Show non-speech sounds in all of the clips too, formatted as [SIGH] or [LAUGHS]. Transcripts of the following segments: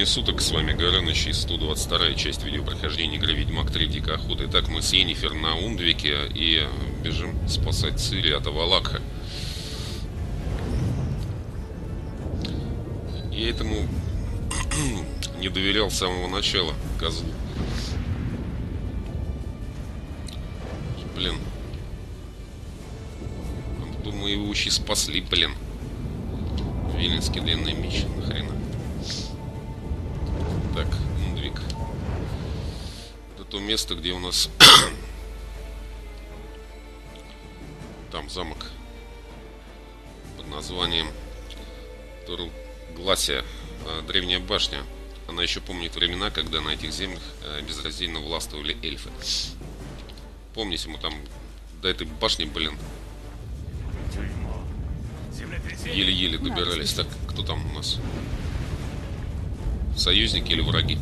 Времени суток, с вами Горыныч и 122 часть видеопрохождения игры Ведьмак 3 Дикая Охота. Итак, мы с Енифер на Ундвике и бежим спасать Цири от Авалакха. Я этому [CLEARS THROAT] не доверял с самого начала, козлу. Блин. Думаю, его еще спасли, блин. Виленский длинный меч, нахрена. Так, Мундвик. Это то место, где у нас... [COUGHS] Там замок под названием Гласия, э, древняя башня. Она еще помнит времена, когда на этих землях э, безраздельно властвовали эльфы. Помните, мы там до этой башни, блин, еле-еле добирались. Так, кто там у нас? Союзники или враги?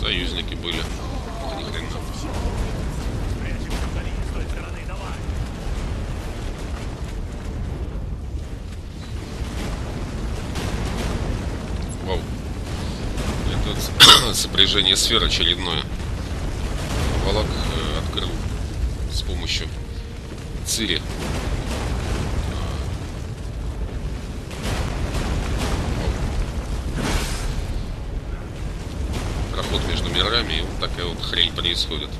Союзники были. Вау. Это [COUGHS] сопряжение сфер очередное. Валак э, открыл с помощью Цири хрень происходит.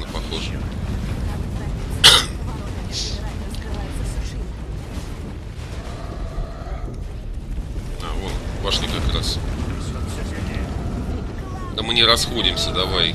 Бесполезно, похоже. А, вон, башня как раз. Да мы не расходимся, давай.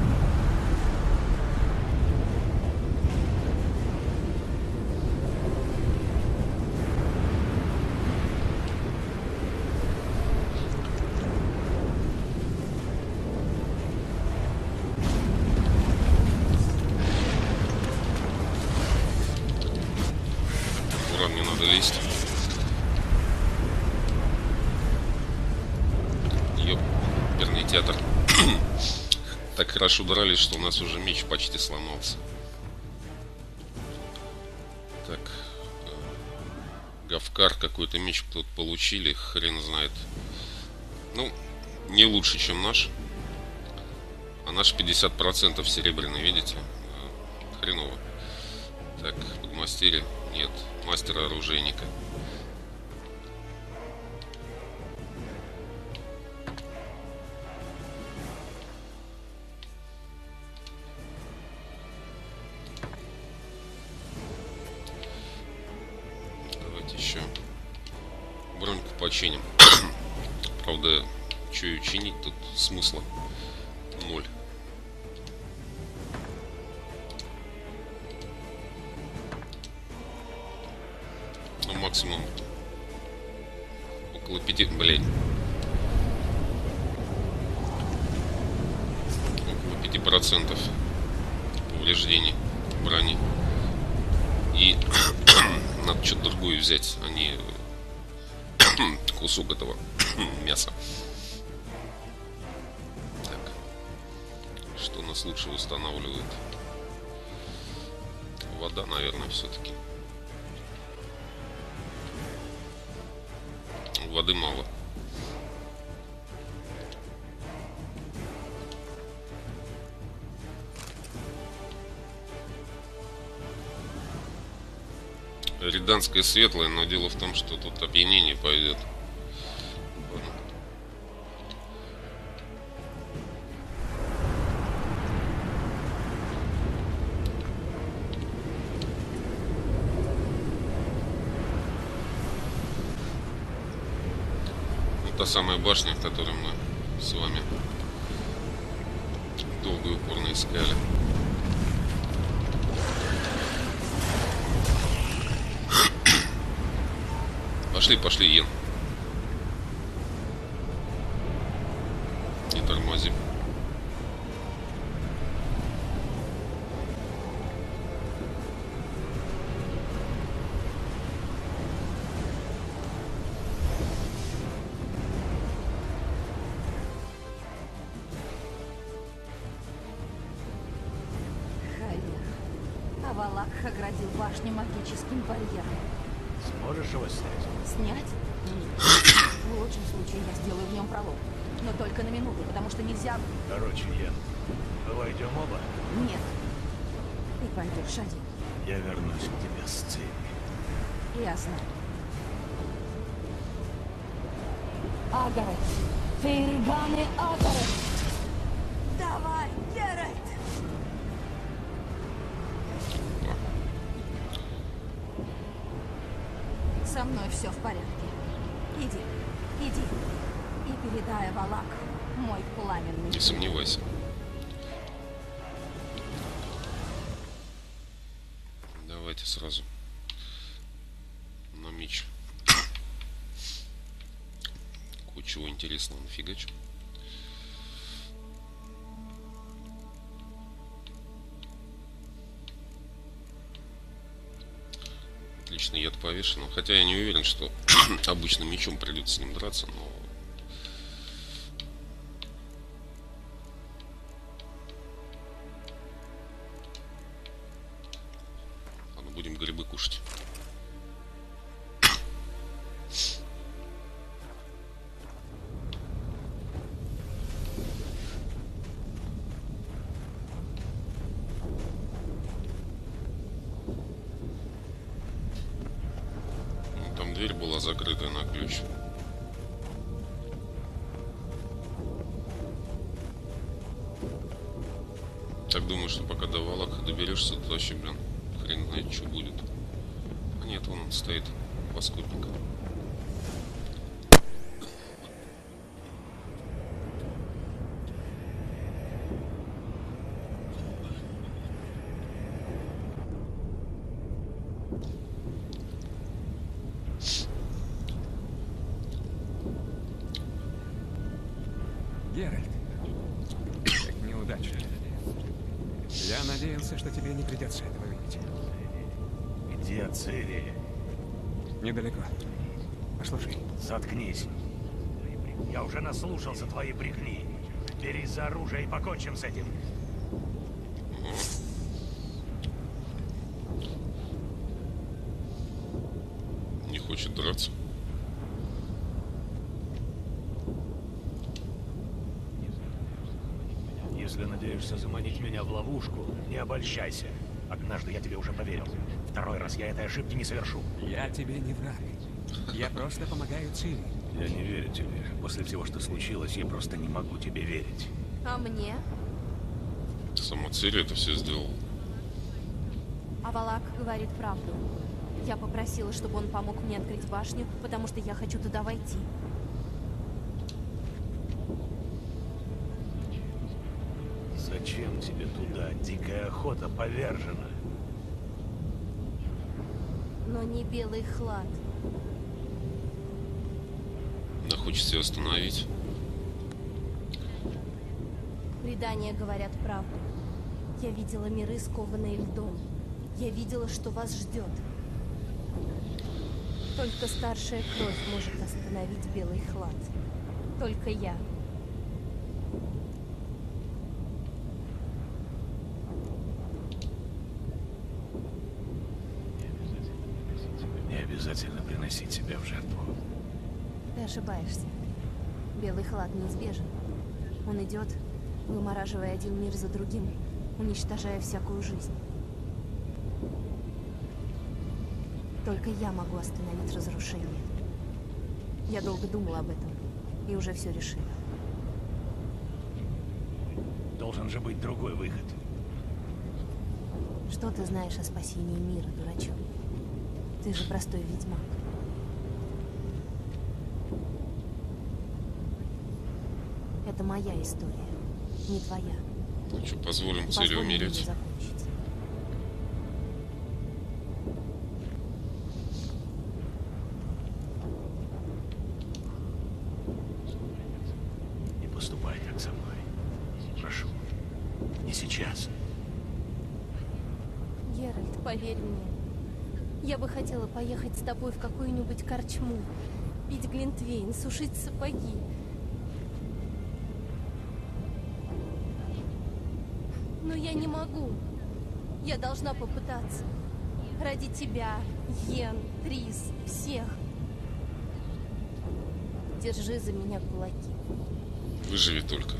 так хорошо дрались, что у нас уже меч почти сломался. Так. э, Гавкар какой-то меч тут получили, хрен знает. Ну, не лучше, чем наш. А наш 50% серебряный, видите? Э, Хреново. Так, подмастерье. Нет, мастера оружейника. Максимум около пяти, блядь. процентов повреждений брони. И [COUGHS] надо что-то другое взять, а не [COUGHS] кусок этого [COUGHS] мяса. Так. Что нас лучше устанавливает? Вода, наверное, все-таки. Воды мало. Риданская светлая, но дело в том, что тут опьянение пойдет. Та самая башня, которую мы с вами долго и упорно искали. [CLEARS THROAT] Пошли, пошли, Ен. Нельзя... Короче, Ян, войдем оба. Нет. Ты пойдешь один. Я вернусь к тебе с цепи. Я знаю. Агарет. Фейрганы Агарет. Давай, Геральт. Со мной все в порядке. Иди, иди. И передай Валак мой пламенный. Не сомневайся. Давайте сразу на меч. Кучу интересного нафигачу. Отлично, яд повешен. Хотя я не уверен, что [CLEARS THROAT] обычным мечом придется с ним драться, но Заткнись. Я уже наслушался твоей брехни. Берись за оружие и покончим с этим. Не хочет драться. Если надеешься заманить меня в ловушку, не обольщайся. Однажды я тебе уже поверил. Второй раз я этой ошибки не совершу. я тебе не враг. Я просто помогаю Цири. Я не верю тебе. После всего, что случилось, я просто не могу тебе верить. А мне? Сама Цири это все сделал. А Валак говорит правду. Я попросила, чтобы он помог мне открыть башню, потому что я хочу туда войти. Зачем тебе туда? Дикая охота повержена. Но не белый хлад. Хочется ее остановить. Предания говорят правду. Я видела миры, скованные льдом. Я видела, что вас ждет. Только старшая кровь может остановить белый хлад. Только я. Не обязательно приносить себя в жертву. Ошибаешься. Белый хлад неизбежен. Он идет, вымораживая один мир за другим, уничтожая всякую жизнь. Только я могу остановить разрушение. Я долго думала об этом и уже все решила. Должен же быть другой выход. Что ты знаешь о спасении мира, дурачок? Ты же простой ведьмак. Это моя история, не твоя. Ну что, позволим цели умереть. Не поступай так со мной. Прошу. Не сейчас. Геральт, поверь мне. Я бы хотела поехать с тобой в какую-нибудь корчму, пить глинтвейн, сушить сапоги. Но я не могу. Я должна попытаться. Ради тебя, Йен, Трис, всех. Держи за меня кулаки. Выживи только.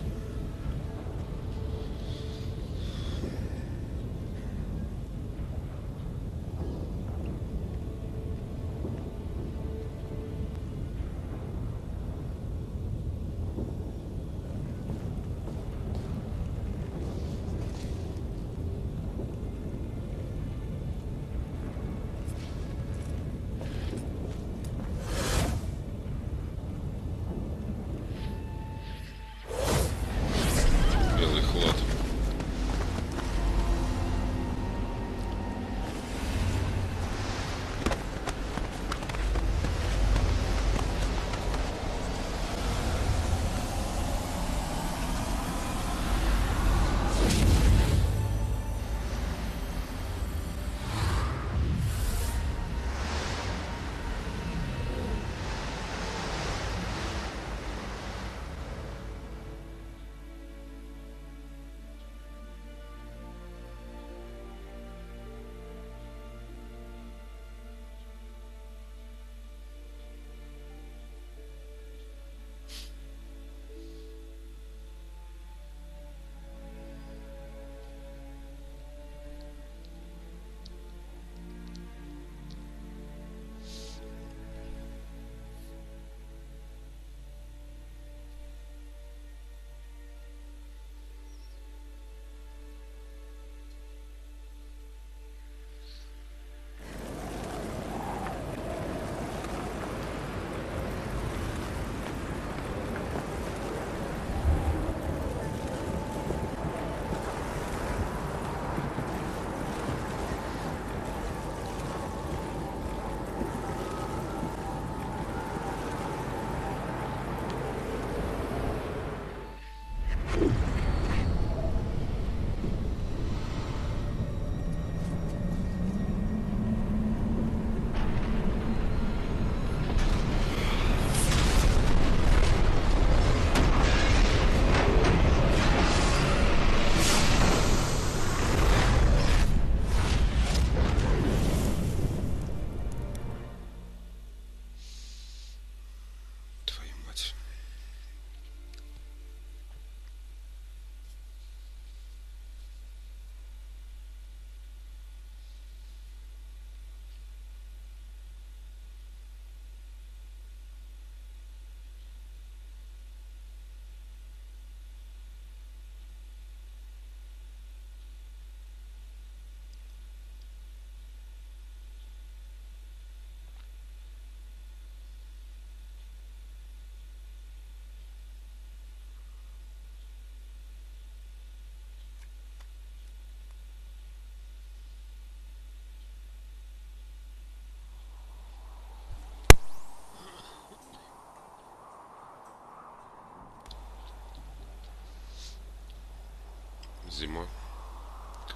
Зима.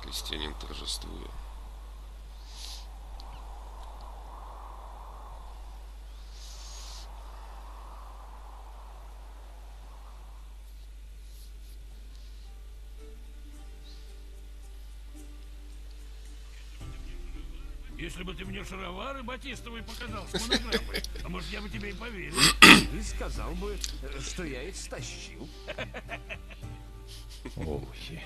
Крестьянин торжествуя. Если бы ты мне шаровары батистовые показал с монограммой, [LAUGHS] а может, я бы тебе и поверил. Ты сказал бы, что я их стащил. [LAUGHS] Олухи.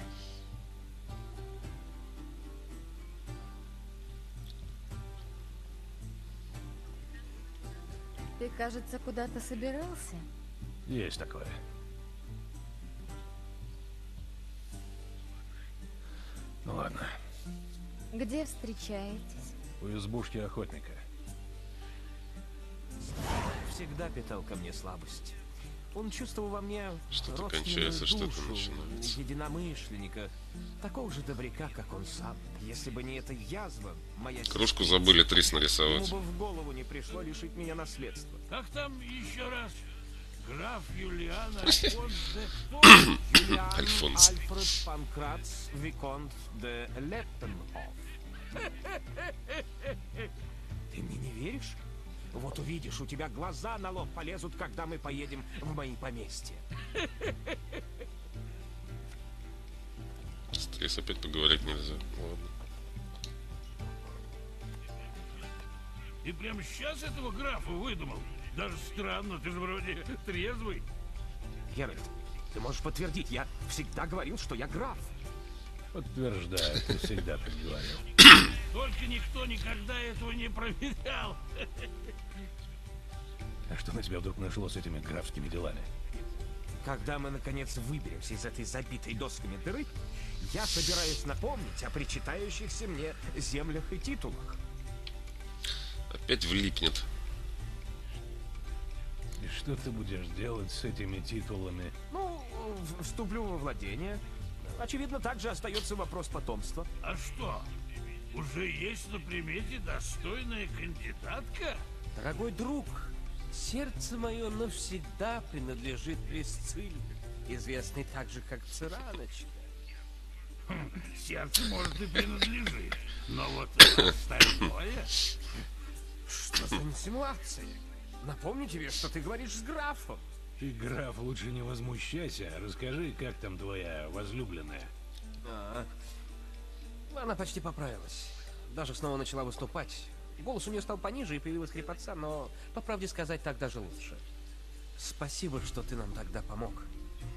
Ты, кажется, куда-то собирался? Есть такое. Ну ладно. Где встречаетесь? У избушки охотника. Всегда питал ко мне слабость. Он чувствовал во мне Что-то кончается, что-то начинается. единомышленника, такого же добряка, как он сам. Если бы не эта язва, моя Кружку забыли трис ему нарисовать. бы в голову не пришло лишить меня наследства. Как там еще раз? Граф. Юлиан [COUGHS] [COUGHS] Альфонс. Альфред Панкратс Виконт де Леттенхоф. [COUGHS] Ты мне не веришь? Вот увидишь, у тебя глаза на лоб полезут, когда мы поедем в мои поместья. С трис опять поговорить нельзя. Ладно. Ты прямо сейчас этого графа выдумал? Даже странно, ты же вроде трезвый. Геральт, ты можешь подтвердить, я всегда говорил, что я граф. Подтверждаю, ты всегда так говорил. [COUGHS] Только никто никогда этого не проверял. А что на тебя вдруг нашло с этими графскими делами? Когда мы, наконец, выберемся из этой забитой досками дыры, я собираюсь напомнить о причитающихся мне землях и титулах. Опять влипнет. И что ты будешь делать с этими титулами? Ну, вступлю во владение. Очевидно, также остается вопрос потомства. А что? Уже есть на примете достойная кандидатка? Дорогой друг, сердце мое навсегда принадлежит Пресцилле, известной также как Цираночка. Сердце, может, и принадлежит. Но вот остальное... Что за инсинуации? Напомню тебе, что ты говоришь с графом. Ты, граф, лучше не возмущайся. Расскажи, как там твоя возлюбленная? А, Она почти поправилась. Даже снова начала выступать. Голос у нее стал пониже и появилась хрипотца, но, по правде сказать, так даже лучше. Спасибо, что ты нам тогда помог.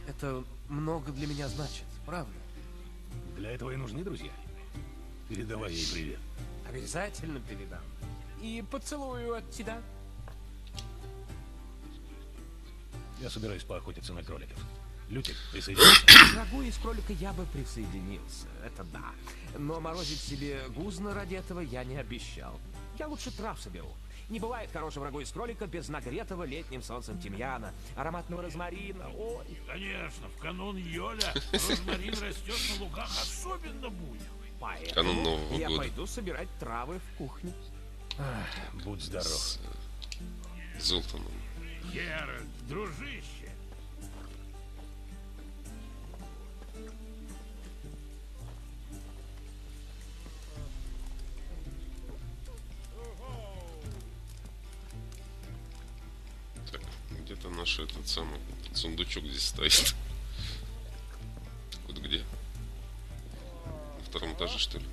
Это много для меня значит, правда? Для этого и нужны друзья. Передавай ей привет. Обязательно передам. И поцелую от тебя. Я собираюсь поохотиться на кроликов. Лютик, присоединись. Врагу [COUGHS] из кролика я бы присоединился, это да. Но морозить себе гузно ради этого я не обещал. Я лучше трав соберу. Не бывает хорошего врагу из кролика без нагретого летним солнцем тимьяна, ароматного розмарина. Ой, Конечно, в канун Йоля розмарин растет на лугах особенно буйно. поэтому Канун Нового я года. пойду собирать травы в кухне. Будь здоров. С Золтаном. Геральт, дружище, где-то наш этот самый сундучок здесь стоит. Вот где? На втором этаже, что ли?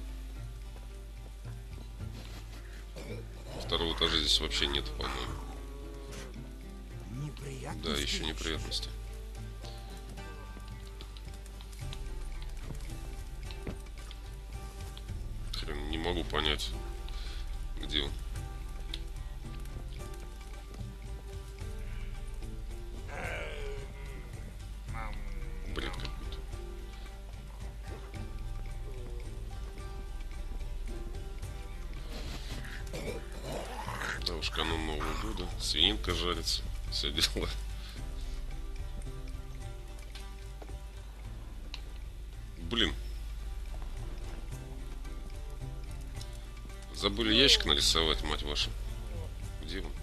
Второго этажа здесь вообще нет, по-моему. Да, еще неприятности. Хрен, не могу понять, где он. Канун Нового года. Свининка жарится. Все дела. Блин. Забыли ящик нарисовать, мать вашу. Где он?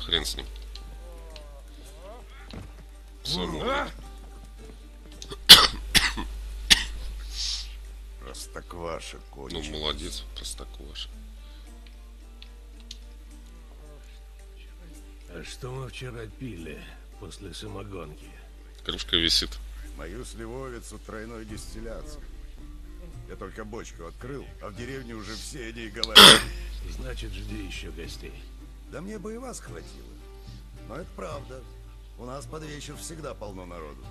Хрен с ним. Свободно. Простокваша, Ну, кончилась. молодец, простокваша. А что мы вчера пили после самогонки? Кружка висит. Мою сливовицу тройной дистилляции. Я только бочку открыл, а в деревне уже все о ней говорят. Значит, жди еще гостей. Да мне бы и вас хватило. Но это правда. У нас под вечер всегда полно народу.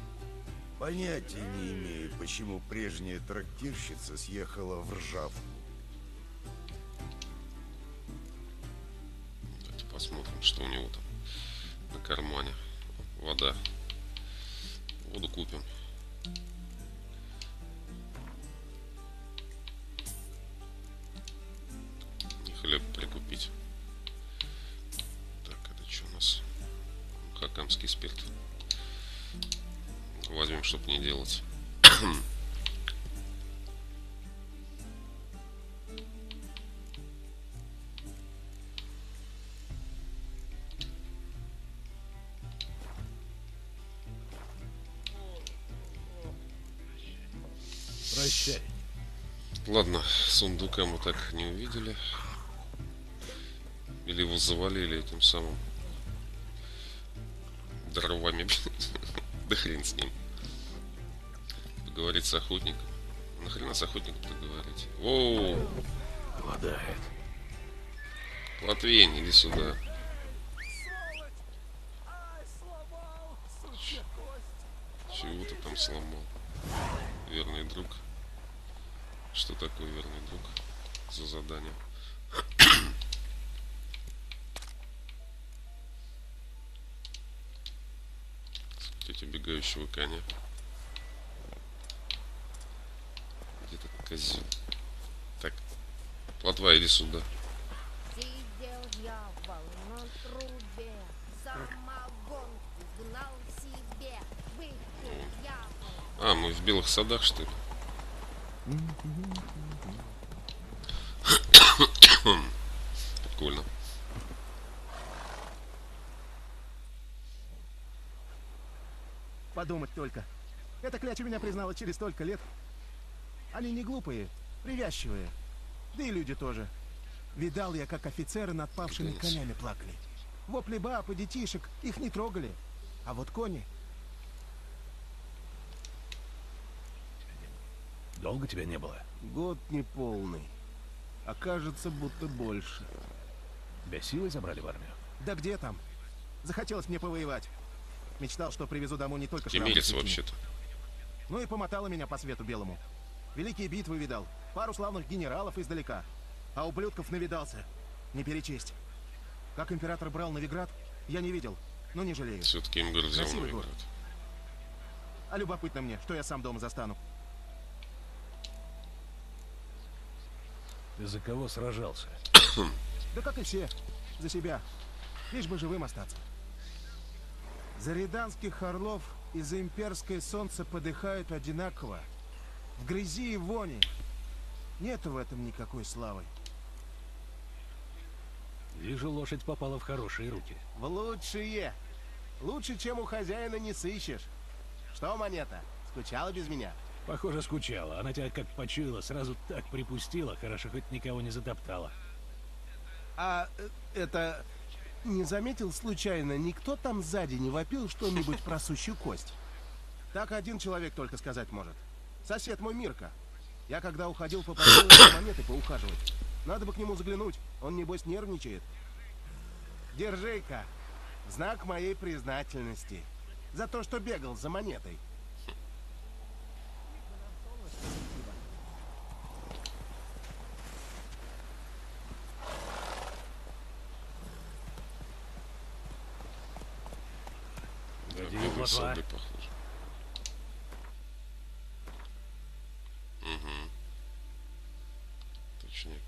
Понятия не имею, почему прежняя трактирщица съехала в ржавку. Ладно, сундука мы так не увидели. Или его завалили этим самым дровами. [LAUGHS] Да хрен с ним. Поговорить с охотником. Нахрена с охотником-то говорить? Оу, Голодает. Латвень, иди сюда. Чего ты там сломал? Верный друг. Что такое верный друг? За задание. Тетя бегающего коня. Где-то козел. Так. Плотва, иди сюда. А, мы в белых садах, что ли? [COUGHS] [COUGHS] Прикольно. Подумать только. Эта кляча меня признала через столько лет. Они не глупые, привязчивые. Да и люди тоже. Видал я, как офицеры над павшими Капец. конями плакали. Вопли баб и детишек, их не трогали. А вот кони... Долго тебя не было? Год неполный. А кажется, будто больше. Тебя силой забрали в армию? Да где там? Захотелось мне повоевать. Мечтал, что привезу домой не только такими. вообще-то. Ну и помотало меня по свету белому. Великие битвы видал, пару славных генералов издалека. А ублюдков навидался. Не перечесть. Как император брал Новиград, я не видел, но не жалею. Все-таки взял Красивый Новиград. город. А любопытно мне, что я сам дома застану. Ты за кого сражался? Да как и все, за себя. Лишь бы живым остаться. За рязанских орлов и за имперское солнце подыхают одинаково. В грязи и вони. Нету в этом никакой славы. Вижу, лошадь попала в хорошие руки. В лучшие. Лучше, чем у хозяина не сыщешь. Что, монета, скучала без меня? Похоже, скучала. Она тебя как почуяла, сразу так припустила. Хорошо, хоть никого не затоптала. А э, это... Не заметил случайно, никто там сзади не вопил что-нибудь про сущую кость? Так один человек только сказать может. Сосед мой Мирка. Я когда уходил, попросил его монеты поухаживать. Надо бы к нему заглянуть, он небось нервничает. Держи-ка, знак моей признательности. За то, что бегал за монетой. Плотва? сады похоже. Угу. Точняк.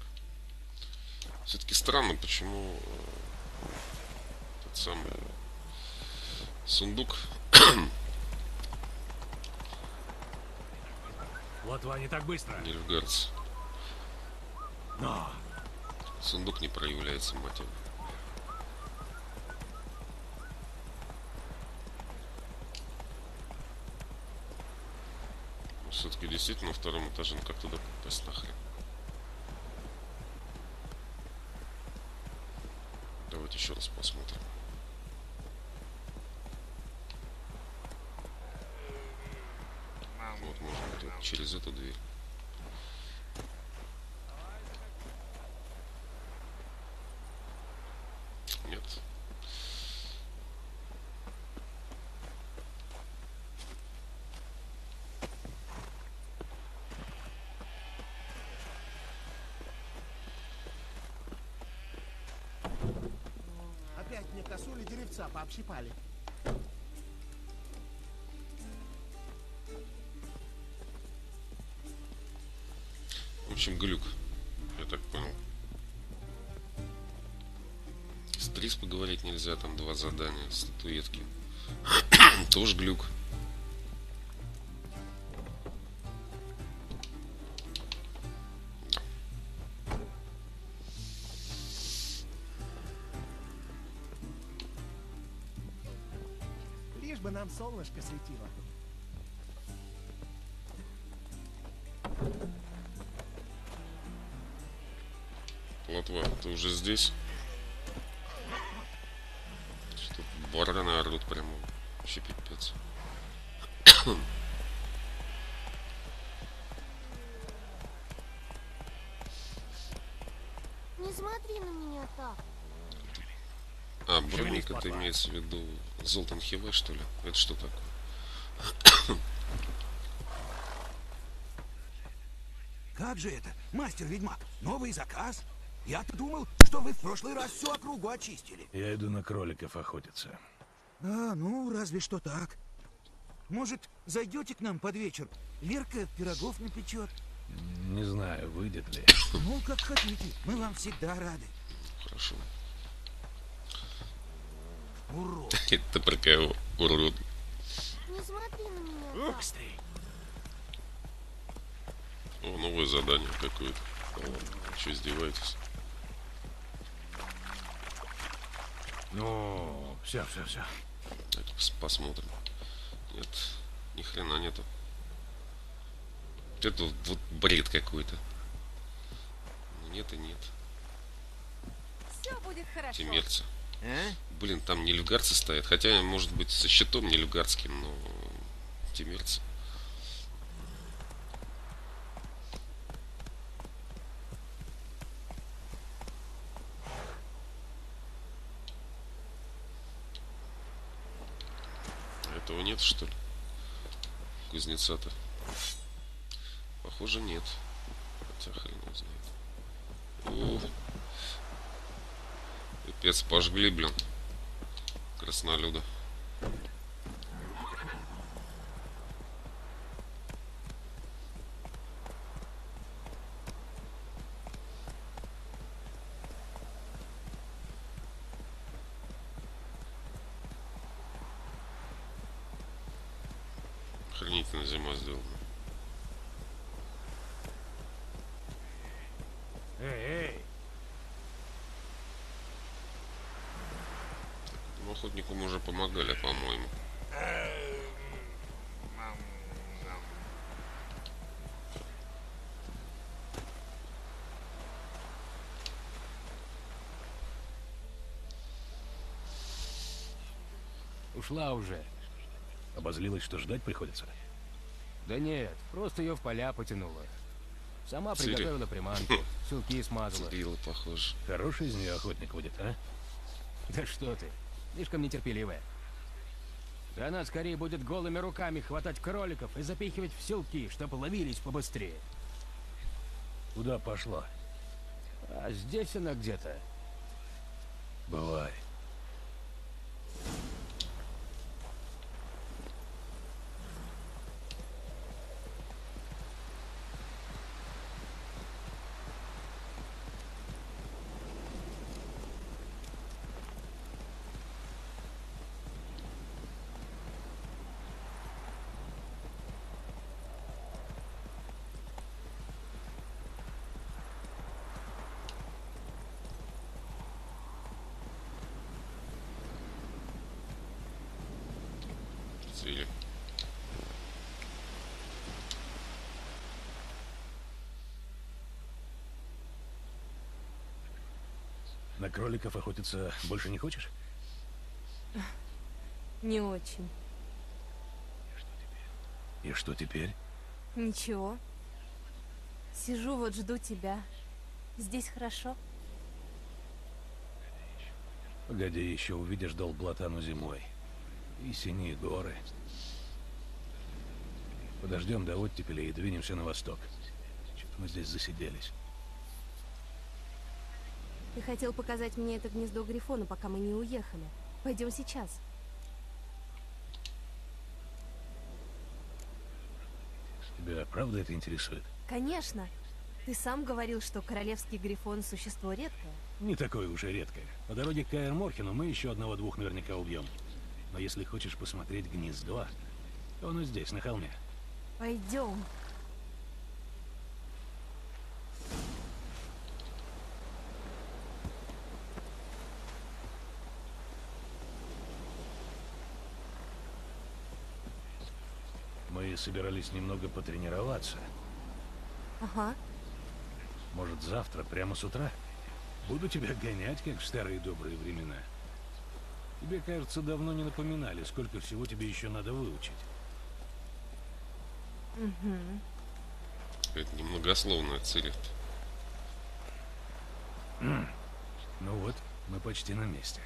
Все-таки странно, почему э, тот самый сундук [COUGHS] Лотва не так быстро. Нильфгардс. Но! Сундук не проявляется, мать его. Все-таки действительно на втором этаже, ну как туда попасть нахрен? Давайте еще раз посмотрим. Вот, можно вот вот через эту дверь. Нет. Опять мне деревца пообщипали. В общем, глюк. Я так понял. С Трис поговорить нельзя, там два задания, статуэтки. [CLEARS THROAT] Тоже глюк. Солнышко светило. Лотва, ты уже здесь? Что бараны орут прямо. Вообще пипец. Не смотри на меня так. А, броник это имеется в виду Золтан Хиве, что ли? Это что такое? Как же это, мастер-ведьмак? Новый заказ? Я-то думал, что вы в прошлый раз всю округу очистили. Я иду на кроликов охотиться. А, ну, разве что так. Может, зайдете к нам под вечер? Верка пирогов напечет. Не знаю, выйдет ли. Ну, как хотите. Мы вам всегда рады. Хорошо. Урод. Это про кого? Урод. Не смотри на меня так. Быстрей. О, новое задание какое-то. Что издеваетесь? Ну, все, все, все. Давайте пос- посмотрим. Нет, ни хрена нету. Это вот бред какой-то. Ну нет и нет. Все будет хорошо. Тимирцы. А? Блин, там нильфгарцы стоят. Хотя, может быть, со щитом нильфгардским, но тимирцы. Этого нет, что ли? Кузнеца-то. Похоже, нет. Хотя хрен его знает. Ух. Пипец, пожгли, блин. Краснолюда. Охренительно зима сделана. Охотнику мы уже помогали, по-моему. Ушла уже. обозлилась, что ждать приходится. Да нет, просто ее в поля потянула. Сама Сири. приготовила приманку, [LAUGHS] селки смазала. Цирилла, похоже. Хороший из нее охотник будет, а? Да что ты, слишком нетерпеливая. Да она скорее будет голыми руками хватать кроликов и запихивать в селки, чтобы ловились побыстрее. Куда пошла? А здесь она где-то. Бывай. На кроликов охотиться больше не хочешь? Не очень. И что теперь? Ничего. Сижу вот жду тебя. Здесь хорошо? Погоди, еще увидишь Долблатану зимой. И синие горы. Подождем до оттепели и двинемся на восток. Что-то мы здесь засиделись. Ты хотел показать мне это гнездо Грифона, пока мы не уехали. Пойдем сейчас. Тебя правда это интересует? Конечно. Ты сам говорил, что королевский Грифон – существо редкое. Не такое уж и редкое. По дороге к Каэр Морхену мы еще одного-двух наверняка убьем. Но если хочешь посмотреть гнездо, то оно здесь, на холме. Пойдем. Мы собирались немного потренироваться. Ага. Может, завтра, прямо с утра? Буду тебя гонять, как в старые добрые времена. Тебе, кажется, давно не напоминали, сколько всего тебе еще надо выучить. Угу. Это немногословная Цирит. Ну вот, мы почти на месте.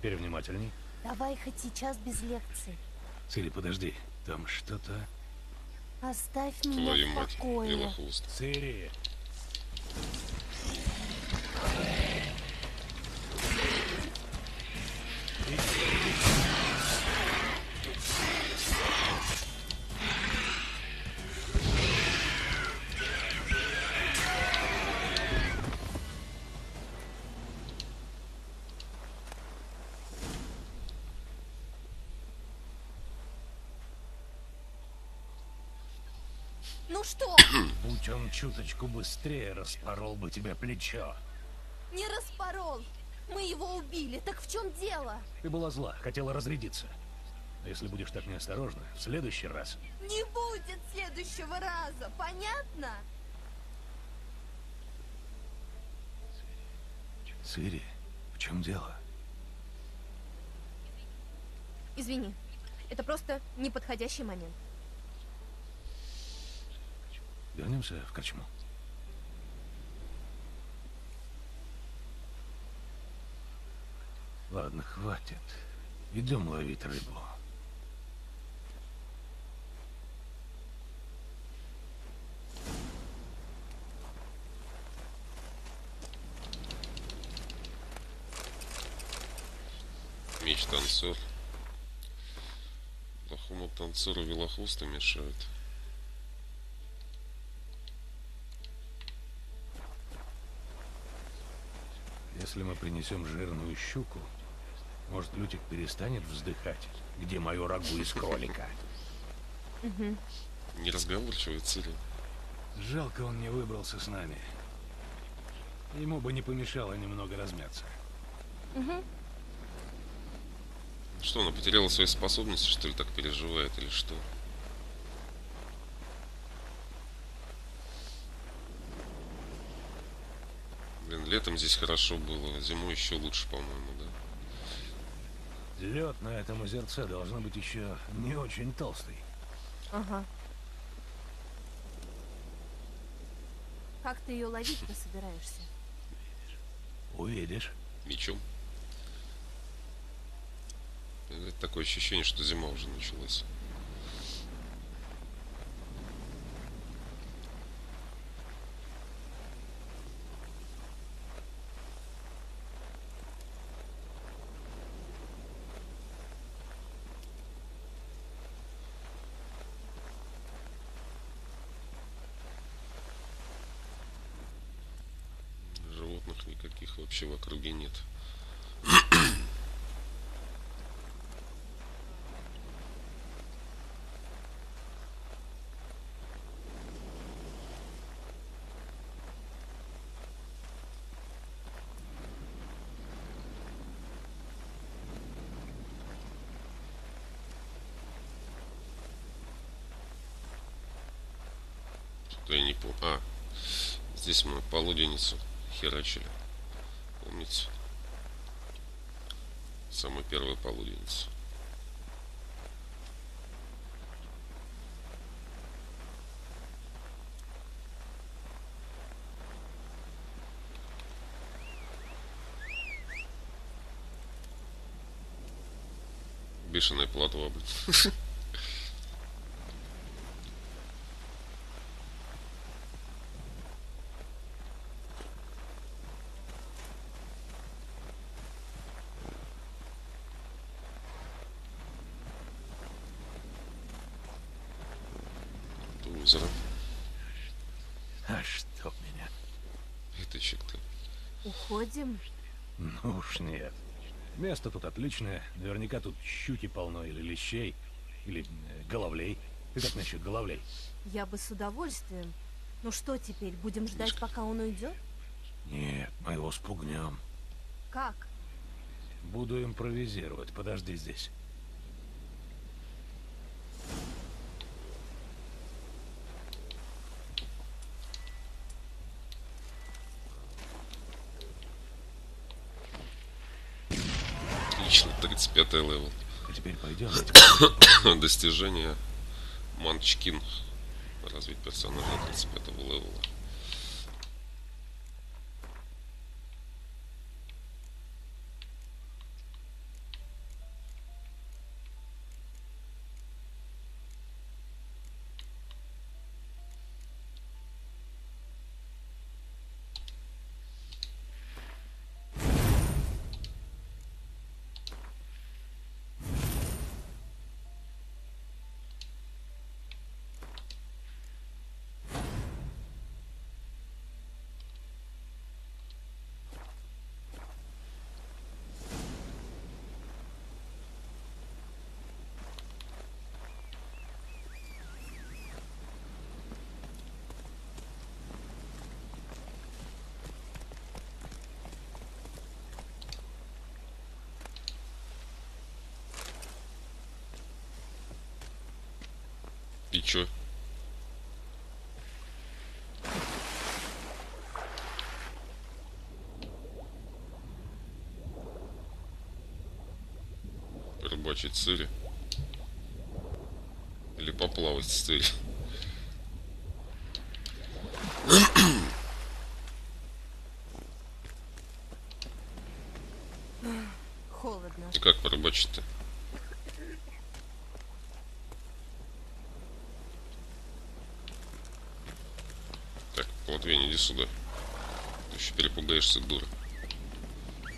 Теперь внимательней. Давай хоть сейчас без лекций. Цири, подожди. Там что-то... Оставь меня Твою в мать, покое. Цири! Будь он чуточку быстрее, распорол бы тебе плечо. Не распорол. Мы его убили. Так в чем дело? Ты была зла, хотела разрядиться. Но если будешь так неосторожна, в следующий раз... Не будет следующего раза. Понятно? Цири, в чем дело? Извини. Это просто неподходящий момент. Вернемся в корчму. Ладно, хватит. Идем ловить рыбу. Меч-танцор. Плохому танцору велохвосты мешают. Если мы принесем жирную щуку, может, Лютик перестанет вздыхать, где мое рагу из кролика. Угу. Неразговорчивый Цирил. Жалко, он не выбрался с нами. Ему бы не помешало немного размяться. Угу. Что, она потеряла свои способности, что ли, так переживает, или что? Блин, летом здесь хорошо было, зимой еще лучше, по-моему, да. Лед на этом озерце должно быть еще не очень толстый. Ага. Как ты ее ловить-то собираешься? Увидишь. Мечом. Это такое ощущение, что зима уже началась. Что я не помню. А, здесь мы полуденницу херачили. Помните? Самая первая полуденница. Бешеная платва, блин. [LAUGHS] Это озеро. А что меня? Пяточек-то. Уходим? Ну уж нет. Место тут отличное. Наверняка тут щуки полно или лещей, или э, головлей. Ты как насчет головлей? Я бы с удовольствием. Ну что теперь, будем ждать, пока он уйдет? Нет, мы его спугнем. Как? Буду импровизировать. Подожди здесь. Отлично, 35 level. А теперь пойдем. [COUGHS] Достижение Манчкин. Развить персонажа до 35 level а. И чё? В цире. Или поплавать в цире. Холодно. И как порыбачить-то? Так, Латвень, иди сюда. Ты еще перепугаешься, дура.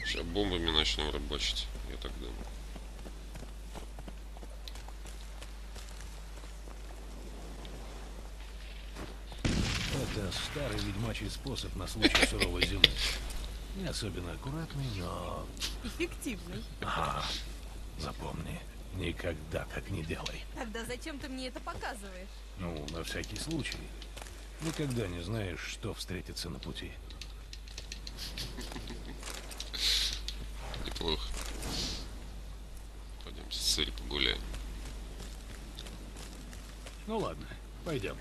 Сейчас бомбами начнем рыбачить, я так думаю. Это старый ведьмачий способ на случай суровой зимы. Не особенно аккуратный, но... Эффективный. Ага. Запомни, никогда так не делай. Тогда зачем ты мне это показываешь? Ну, на всякий случай. Никогда не знаешь, что встретится на пути. Неплохо. Пойдемте с Цири погуляем. Ну ладно, пойдем.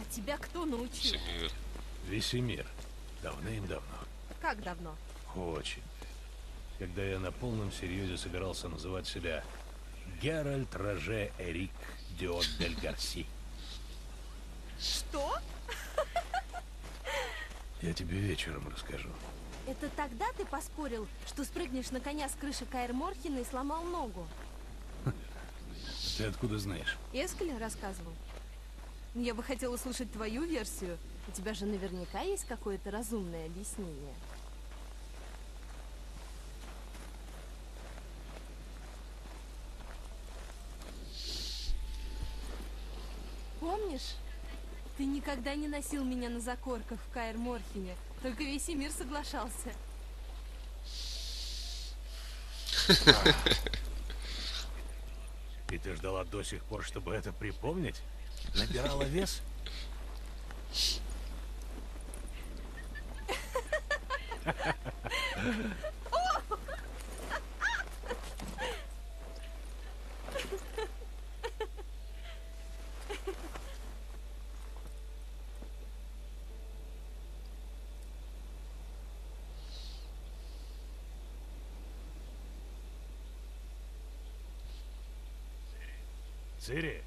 А тебя кто научил? Семир. Весемир. Давным-давно. Как давно? Очень. Когда я на полном серьезе собирался называть себя Геральт Роже Эрик Диод Дель Гарси. Что? Я тебе вечером расскажу. Это тогда ты поспорил, что спрыгнешь на коня с крыши Каэр Морхена и сломал ногу? Ты откуда знаешь? Эскель рассказывал. Я бы хотела услышать твою версию. У тебя же наверняка есть какое-то разумное объяснение. Помнишь? Ты никогда не носил меня на закорках в Каэр Морхене. Только весь мир соглашался. [LAUGHS] И ты ждала до сих пор, чтобы это припомнить? Набирала вес? Цири,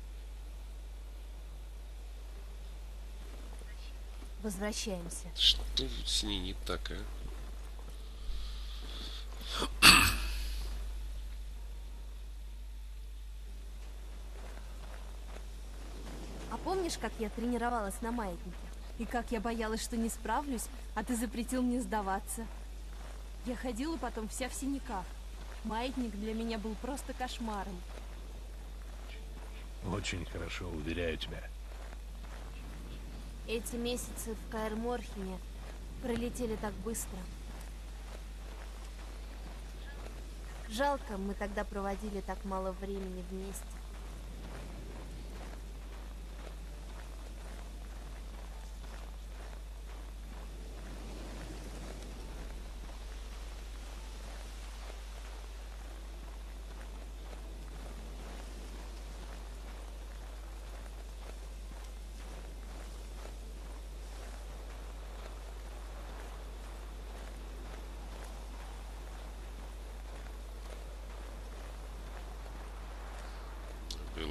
Возвращаемся. Что с ней не так, а? А помнишь, как я тренировалась на маятнике? И как я боялась, что не справлюсь, а ты запретил мне сдаваться? Я ходила потом вся в синяках. Маятник для меня был просто кошмаром. очень хорошо, уверяю тебя. Эти месяцы в Каэр Морхене пролетели так быстро. Жалко, мы тогда проводили так мало времени вместе.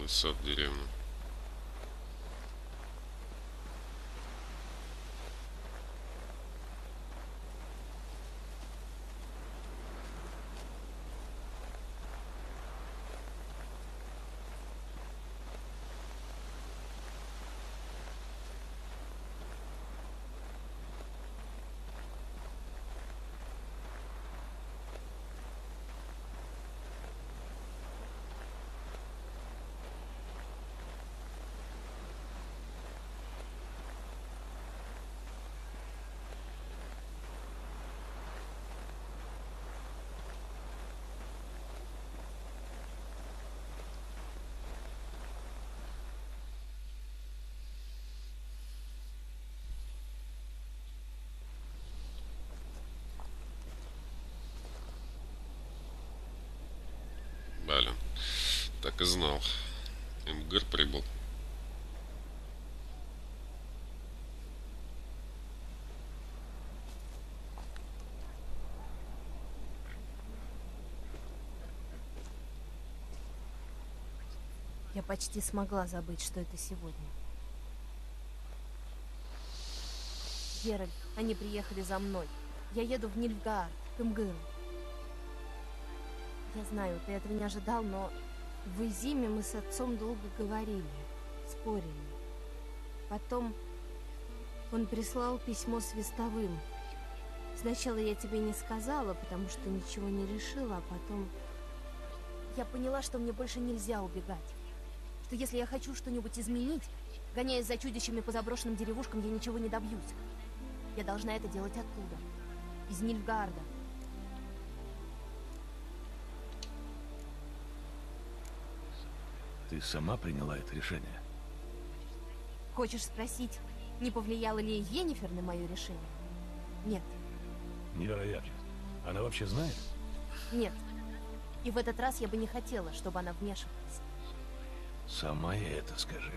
Сад, деревня. Блин. Так и знал. МГР прибыл. Я почти смогла забыть, что это сегодня. Геральт, они приехали за мной. Я еду в Нильфгаард, к Имгыру. Я знаю, ты этого не ожидал, но в Изиме мы с отцом долго говорили, спорили. Потом он прислал письмо с вестовым. Сначала я тебе не сказала, потому что ничего не решила, а потом... Я поняла, что мне больше нельзя убегать. Что если я хочу что-нибудь изменить, гоняясь за чудищами по заброшенным деревушкам, я ничего не добьюсь. Я должна это делать оттуда, из Нильфгаарда. Ты сама приняла это решение? Хочешь спросить, не повлияло ли Йеннифер на мое решение? Нет, Невероятно. Она вообще знает? нет. И в этот раз я бы не хотела, чтобы она вмешивалась. Сама ей это скажи.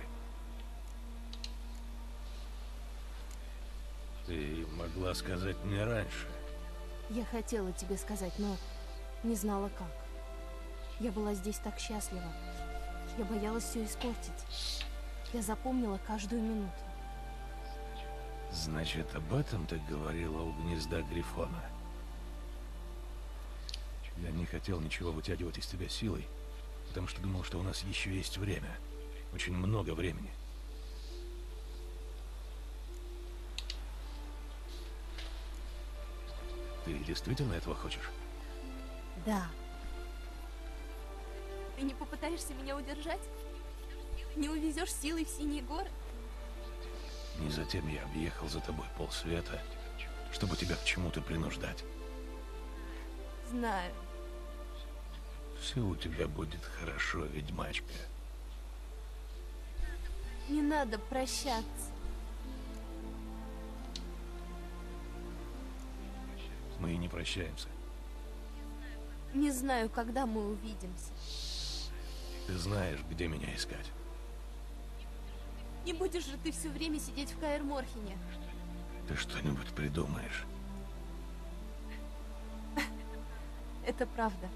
Ты могла сказать мне раньше. Я хотела тебе сказать, но не знала как. Я была здесь так счастлива. Я боялась все испортить. Я запомнила каждую минуту. Значит, об этом ты говорила у гнезда Грифона. Я не хотел ничего вытягивать из тебя силой, потому что думал, что у нас еще есть время. Очень много времени. Ты действительно этого хочешь? Да. Ты не попытаешься меня удержать? Не увезешь силой в синие горы? Не затем я объехал за тобой полсвета, чтобы тебя к чему-то принуждать. Знаю. Все у тебя будет хорошо, ведьмачка. Не надо прощаться. Мы и не прощаемся. Не знаю, когда мы увидимся. Ты знаешь, где меня искать. Не будешь же ты все время сидеть в Каэр Морхене? Ты что-нибудь придумаешь. [LAUGHS] Это правда.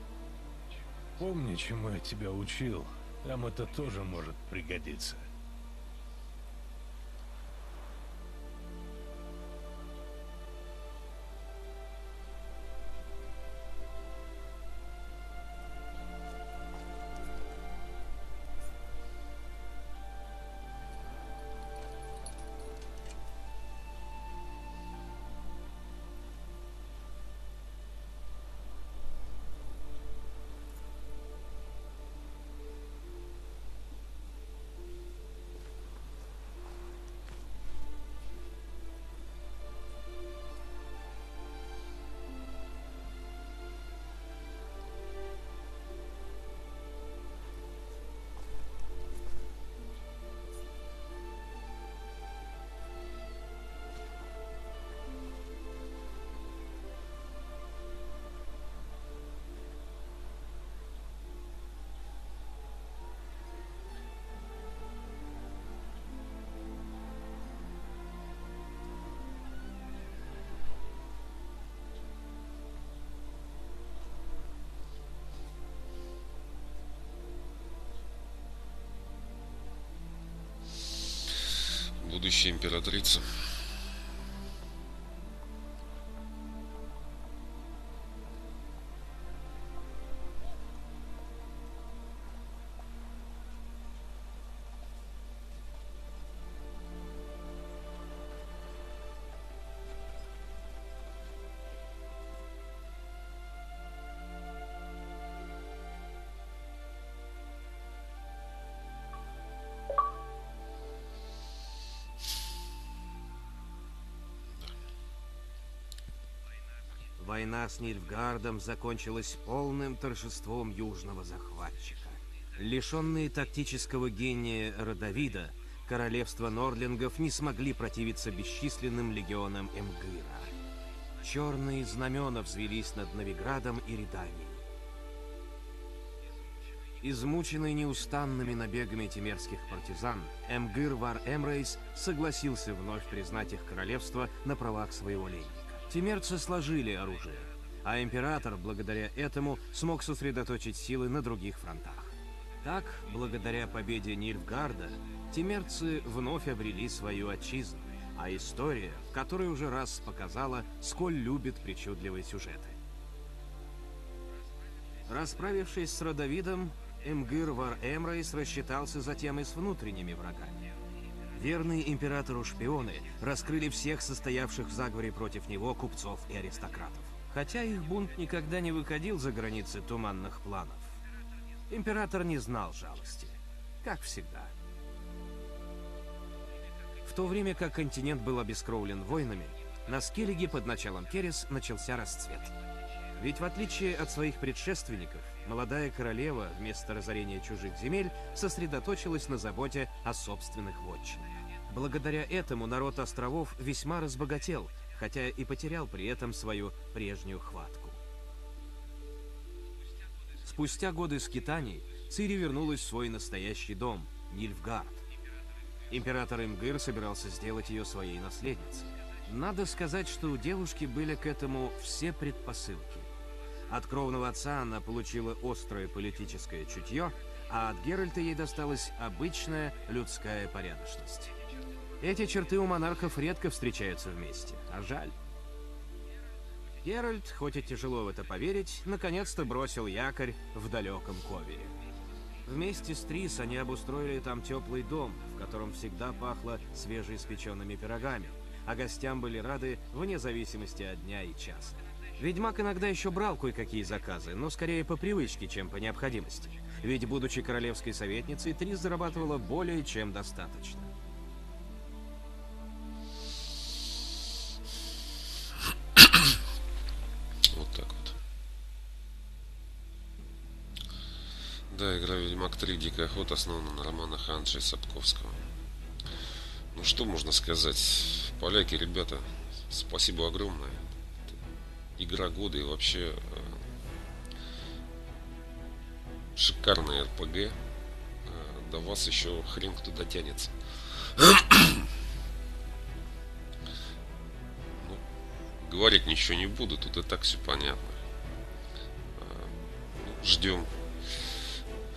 Помни, чему я тебя учил. Там это тоже может пригодиться. Будущая императрица. Война с Нильфгардом закончилась полным торжеством южного захватчика. Лишенные тактического гения Родовида, королевство Нордлингов не смогли противиться бесчисленным легионам Эмгыра. Черные знамена взвелись над Новиградом и Реданией. Измученный неустанными набегами тимерских партизан, Эмгыр Вар Эмрейс согласился вновь признать их королевство на правах своего ленника. Тимерцы сложили оружие, а император, благодаря этому, смог сосредоточить силы на других фронтах. Так, благодаря победе Нильфгарда, тимерцы вновь обрели свою отчизну, а история, которая уже раз показала, сколь любит причудливые сюжеты. Расправившись с Родовидом, Эмгыр Вар Эмрейс рассчитался затем и с внутренними врагами. Верные императору шпионы раскрыли всех состоявших в заговоре против него купцов и аристократов. Хотя их бунт никогда не выходил за границы туманных планов. Император не знал жалости. Как всегда. В то время как континент был обескровлен войнами, на Скеллиге под началом Керес начался расцвет. Ведь в отличие от своих предшественников, молодая королева вместо разорения чужих земель сосредоточилась на заботе о собственных вотчинах. Благодаря этому народ островов весьма разбогател, хотя и потерял при этом свою прежнюю хватку. Спустя годы скитаний Цири вернулась в свой настоящий дом, Нильфгард. Император Имгыр собирался сделать ее своей наследницей. Надо сказать, что у девушки были к этому все предпосылки. От кровного отца она получила острое политическое чутье, а от Геральта ей досталась обычная людская порядочность. Эти черты у монархов редко встречаются вместе, а жаль. Геральт, хоть и тяжело в это поверить, наконец-то бросил якорь в далеком Ковере. Вместе с Трис они обустроили там теплый дом, в котором всегда пахло свежеиспеченными пирогами, а гостям были рады вне зависимости от дня и часа. Ведьмак иногда еще брал кое-какие заказы, но скорее по привычке, чем по необходимости. Ведь, будучи королевской советницей, Трис зарабатывала более чем достаточно. [COUGHS] Вот так вот. Да, игра Ведьмак 3 Дикая охота основана на романах Анджея Сапковского. Ну что можно сказать? Поляки, ребята, спасибо огромное. Игра года и вообще э, шикарная РПГ. Э, до вас еще хрен кто дотянется. [COUGHS] Ну, говорить ничего не буду, тут и так все понятно. Э, ну, ждем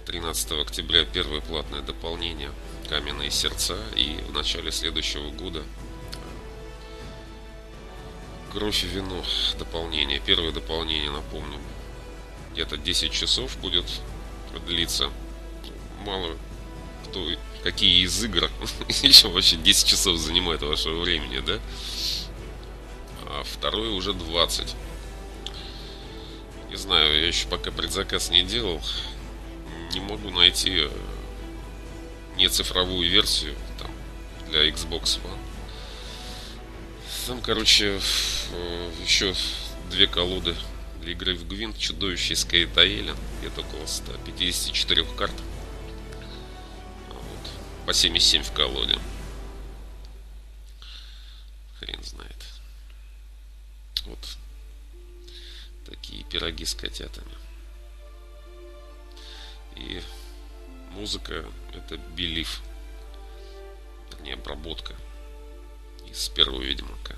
13 октября первое платное дополнение «Каменные сердца» и в начале следующего года «Кровь и вино» дополнение. Первое дополнение, напомню, где-то 10 часов будет длиться. Мало кто, какие из игр [LAUGHS] еще вообще 10 часов занимает вашего времени, да? А второе уже 20. Не знаю, я еще пока предзаказ не делал не могу найти э, не цифровую версию там, для Xbox One. Там, короче, э, еще две колоды для игры в Гвинт, чудовище из Каэтаэля, где-то около 154 карт. Вот. По 77 в колоде. Хрен знает. Вот. Такие пироги с котятами. И музыка это Белив. Вернее, обработка из первого Ведьмака.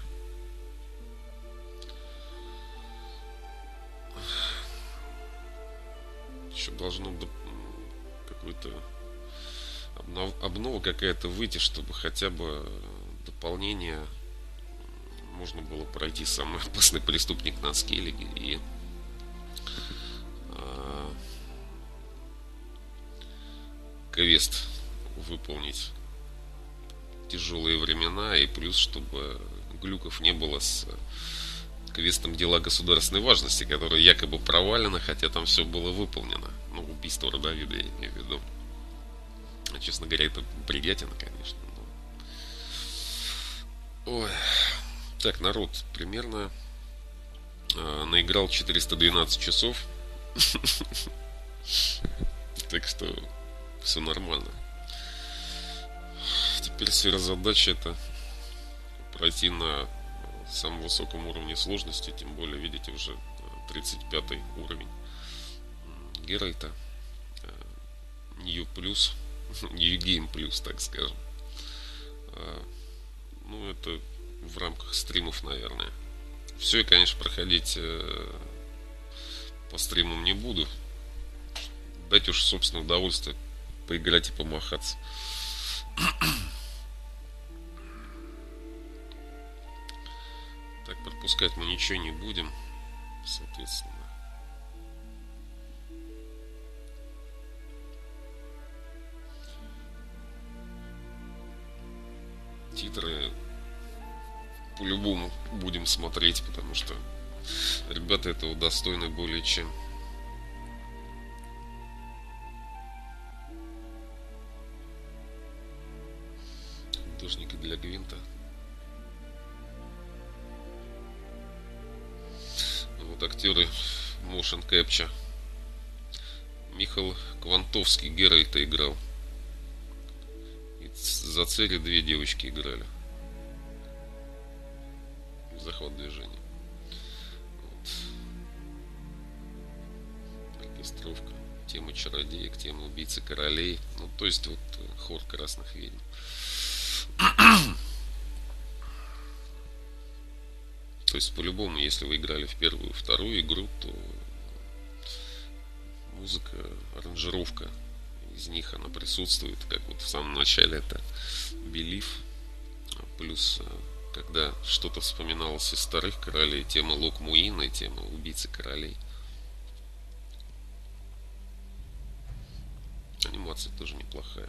Еще должно какой-то обнов... обнова какая-то выйти, чтобы хотя бы дополнение можно было пройти самый [LAUGHS] опасный преступник на скеллиге и квест выполнить тяжелые времена и плюс, чтобы глюков не было с квестом дела государственной важности, которое якобы провалено, хотя там все было выполнено. Ну, убийство Родовида я имею в виду. А, честно говоря, это бредятина, конечно. Но... Ой. Так, народ, примерно э, наиграл 412 часов. [LAUGHS] Так что все нормально. Теперь сфера задачи это пройти на самом высоком уровне сложности, тем более, видите, уже 35 уровень Геральта. New плюс, [LAUGHS] New Game плюс, так скажем. А, ну, это в рамках стримов, наверное. Все, я, конечно, проходить э, по стримам не буду. Дать уж, собственно, удовольствие поиграть и помахаться. [CLEARS THROAT] Так, пропускать мы ничего не будем. Соответственно. Титры по-любому будем смотреть, потому что ребята этого достойны более чем. художника для Гвинта. Вот актеры Motion Capture. Михаил Квантовский Геральта играл. И за цели две девочки играли. Захват движения. Вот. Оркестровка. Тема чародеек, тема убийцы королей. Ну, то есть вот хор красных ведьм. То есть, по-любому, если вы играли в первую, вторую игру, то музыка, аранжировка из них она присутствует, как вот в самом начале это Belief, Плюс, э, когда что-то вспоминалось из старых королей, тема Локмуина и тема убийцы королей. Анимация тоже неплохая.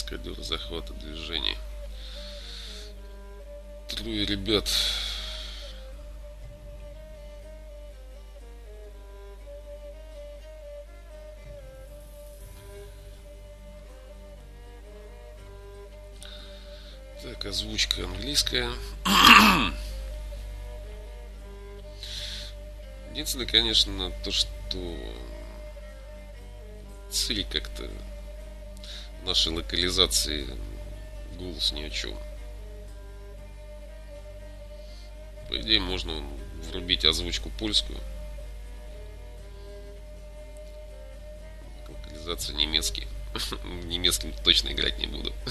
Каскадер захвата движения. Трое ребят. Так, озвучка английская. Единственное, конечно, то, что цель как-то нашей локализации голос ни о чем. По идее, можно врубить озвучку польскую. Локализация немецкий. [LAUGHS] Немецким точно играть не буду. [LAUGHS]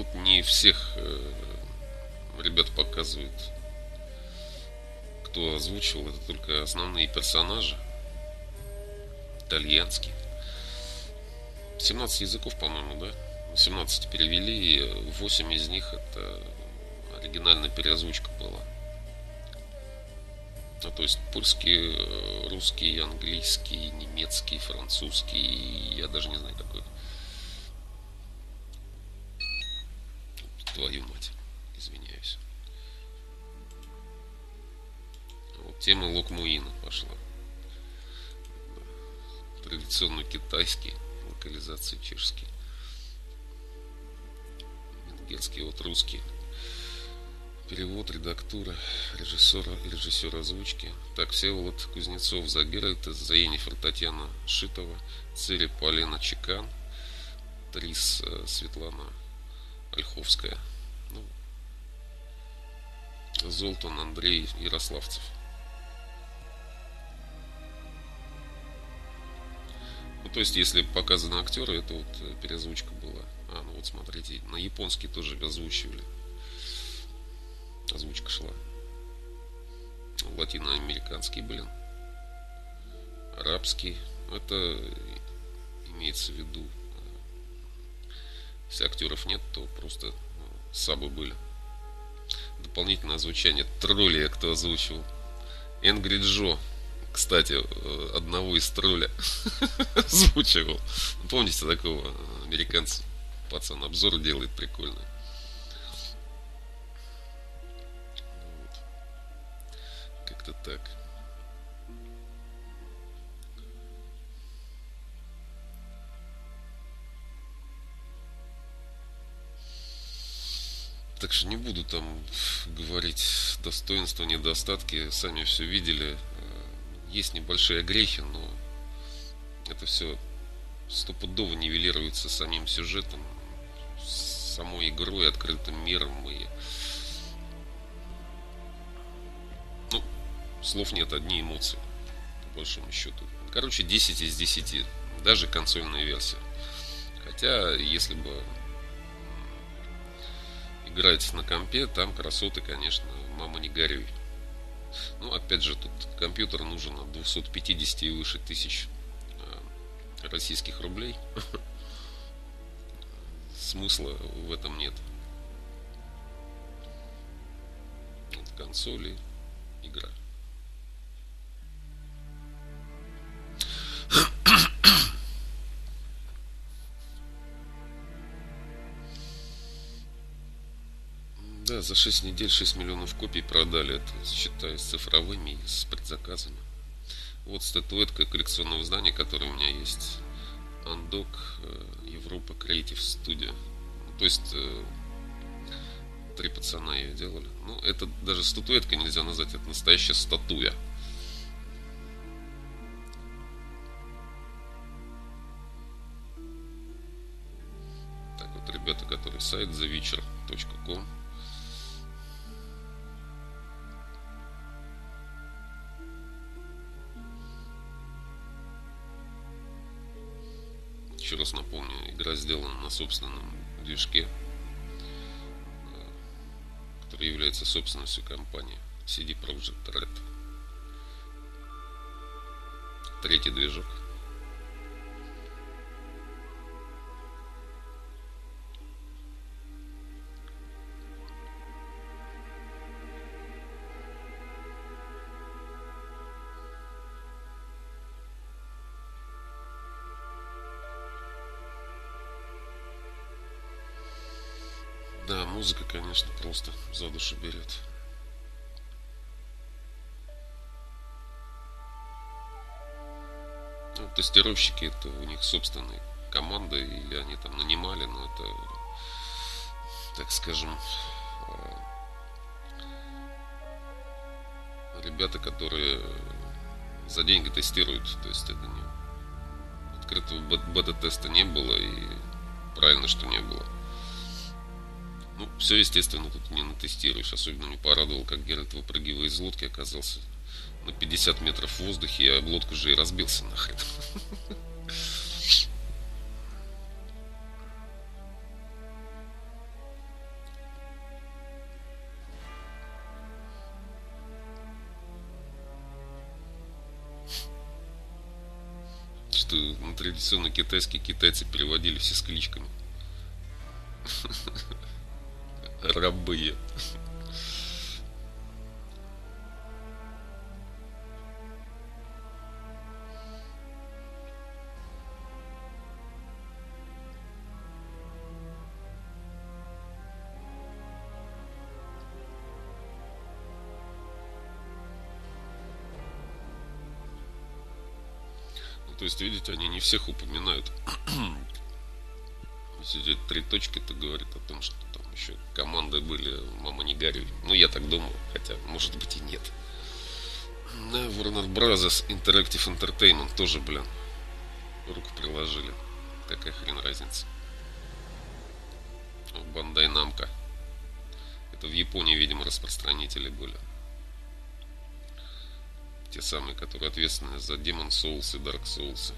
тут не всех показывают, кто озвучивал, это только основные персонажи. Итальянский. 17 языков, по-моему, да? 17 перевели, и 8 из них это оригинальная переозвучка была. Ну, то есть польский, э, русский, английский, немецкий, французский, я даже не знаю какой. Твою мать. Тема Локмуина пошла. Традиционно китайский, локализации чешский. Венгерский, вот русский. Перевод, редактура, режиссера, режиссер озвучки. Так, Всеволод Кузнецов за Геральта, за Енифер Татьяна Шитова, Цири Полина Чекан, Трис э, Светлана Ольховская. Ну, Золтан Андрей Ярославцев. Ну, то есть, если показаны актеры, это вот э, переозвучка была. А, ну вот смотрите, на японский тоже озвучивали. Озвучка шла. Латиноамериканский, блин. Арабский. Это имеется в виду если актеров нет, то просто ну, сабы были. Дополнительное озвучание тролля, кто озвучивал. Энгри Джо, кстати, э, одного из тролля [LAUGHS] озвучивал. Помните такого американца? Пацан обзор делает прикольный. Вот. Как-то так. Так что не буду там говорить достоинства, недостатки, сами все видели. Есть небольшие грехи, но это все стопудово нивелируется самим сюжетом, самой игрой, открытым миром и ну, слов нет, одни эмоции, по большому счету. Короче, 10 из 10, даже консольная версия. Хотя, если бы играть на компе, там красоты, конечно, мама не горюй. Ну, опять же, тут компьютер нужен от 250 и выше тысяч э, российских рублей. [LAUGHS] Смысла в этом нет. Вот консоли, игра. За 6 недель 6 миллионов копий продали, это считая с цифровыми и с предзаказами. Вот статуэтка коллекционного издания, которое у меня есть. Андок э, Европа Creative Studio. То есть э, три пацана ее делали. Ну, это даже статуэтка нельзя назвать, это настоящая статуя. Так вот, ребята, которые сайт thewitcher.com раз напомню, игра сделана на собственном движке, э, который является собственностью компании CD Projekt Red. Третий движок. Музыка, конечно, просто за душу берет. Ну, тестировщики это у них собственные команды, или они там нанимали, но это, так скажем, а, ребята, которые за деньги тестируют, то есть это не открытого бета-теста не было, и правильно, что не было. Ну, все, естественно, тут не натестируешь. Особенно мне порадовал, как Геральт, выпрыгивая из лодки, оказался на 50 метров в воздухе, а лодку же и разбился нахрен. Что на традиционно китайский китайцы переводили все с кличками. Рабы. Ну, то есть, видите, они не всех упоминают. Три точки, это говорит о том, что там еще команды были, мама не горюй. Ну, я так думаю, хотя, может быть, и нет. Да, Warner Brothers Interactive Entertainment тоже, блин, руку приложили. Какая хрен разница. Бандай Намка. Это в Японии, видимо, распространители были. Те самые, которые ответственны за Demon Souls и Dark Souls.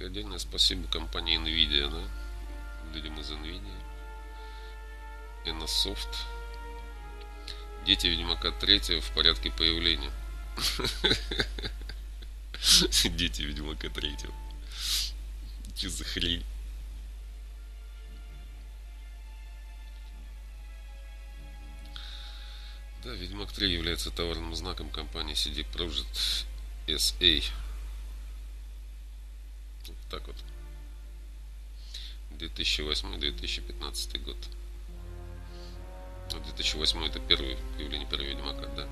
Так, отдельное спасибо компании Nvidia, да? Людям из Nvidia. Enasoft. Дети Ведьмака 3 в порядке появления. [LAUGHS] Дети Ведьмака 3. Че за хрень? Да, Ведьмак 3 является товарным знаком компании CD Projekt SA. Так вот. 2008-2015 год. 2008 это первое появление первого Ведьмака, да.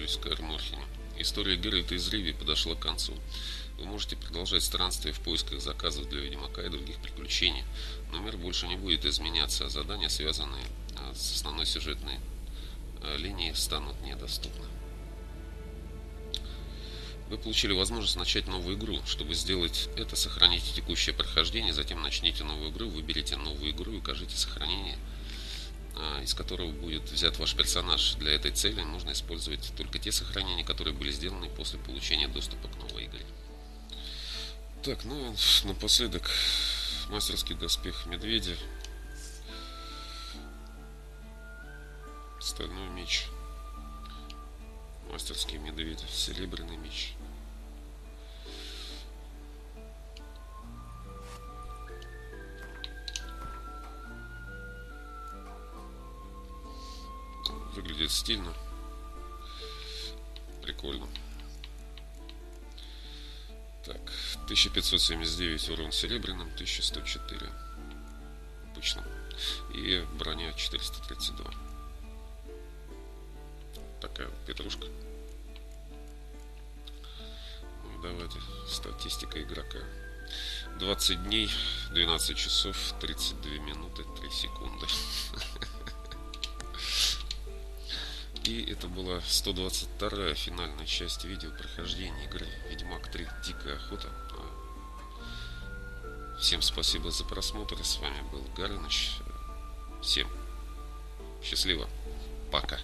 В Каэрморхене. История Геральта из Риви подошла к концу. Вы можете продолжать странствие в поисках заказов для Ведьмака и других приключений, но мир больше не будет изменяться, а задания, связанные а, с основной сюжетной а, линией, станут недоступны. Вы получили возможность начать новую игру. Чтобы сделать это, сохраните текущее прохождение, затем начните новую игру, выберите новую игру и укажите сохранение, из которого будет взят ваш персонаж. Для этой цели нужно использовать только те сохранения, которые были сделаны после получения доступа к новой игре. Так, ну напоследок мастерский доспех медведя. Стальной меч. Мастерский медведь. Серебряный меч. Выглядит стильно. Прикольно. Так, 1579 урон серебряным, 1104 обычным. И броня 432. Такая петрушка. Ну, давайте, статистика игрока. 20 дней, 12 часов, 32 минуты, 3 секунды. [LAUGHS] И это была 122-я финальная часть видео прохождения игры Ведьмак 3 Дикая Охота. А, всем спасибо за просмотр. С вами был Гарыныч. Всем счастливо. Пока.